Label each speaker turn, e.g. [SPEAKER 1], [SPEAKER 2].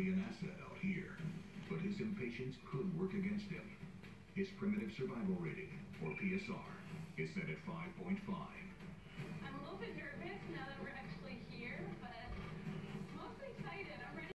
[SPEAKER 1] be an asset out here, but his impatience could work against him. His primitive survival rating, or PSR, is set at 5.5.